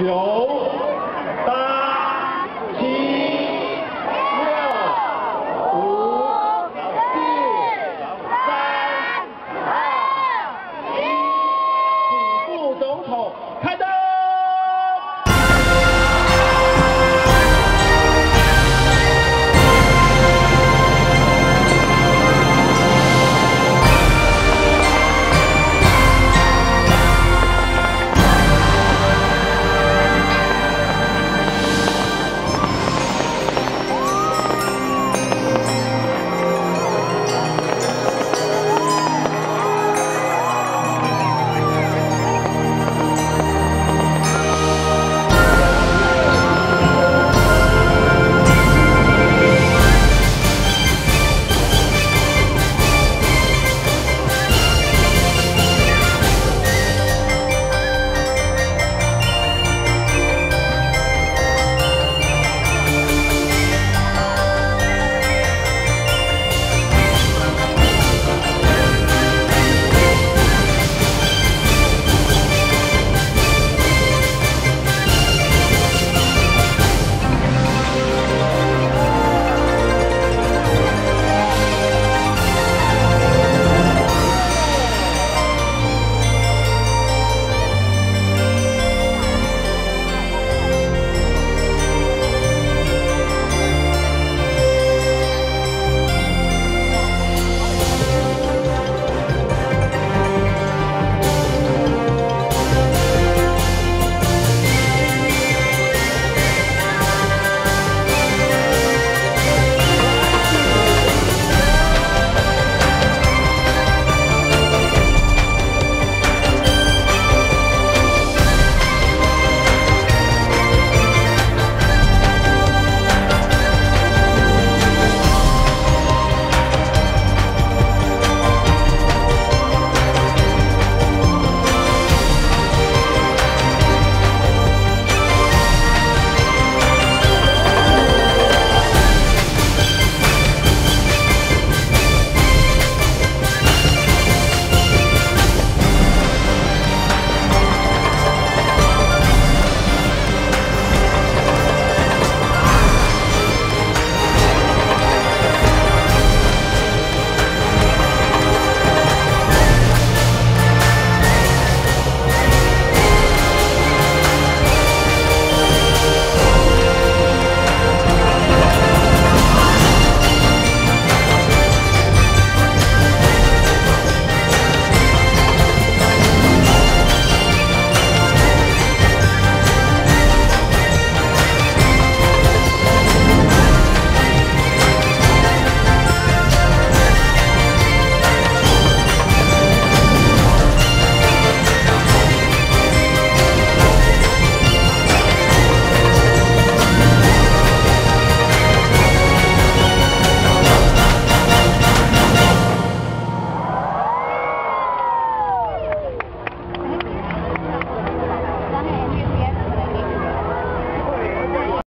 九八七六五四三二一请副总统开灯！